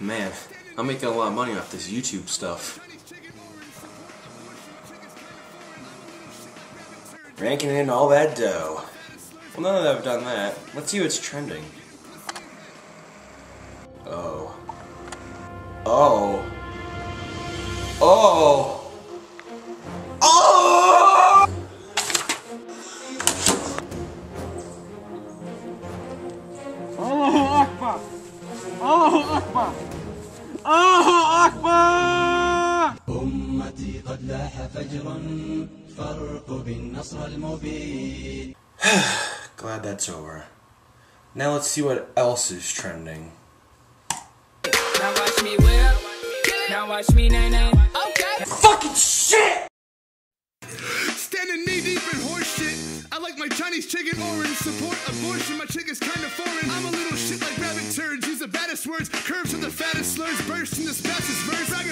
Man, I'm making a lot of money off this YouTube stuff. Ranking in all that dough. Well, now that I've done that, let's see what's trending. Oh. Oh. Oh! أكبر الله أكبر أمتي قد لاح فجر فارقب النصر المبين Glad that's over. Now let's see what else is trending. Now watch me whip. Now watch me nae nae. Okay. Fucking shit! Standing knee deep in horse shit. I like my Chinese chicken orange. Support abortion. My chicken's kinda foreign. I'm a little shit like words. Curves with the fattest slurs. Burst in this fastest verse. Back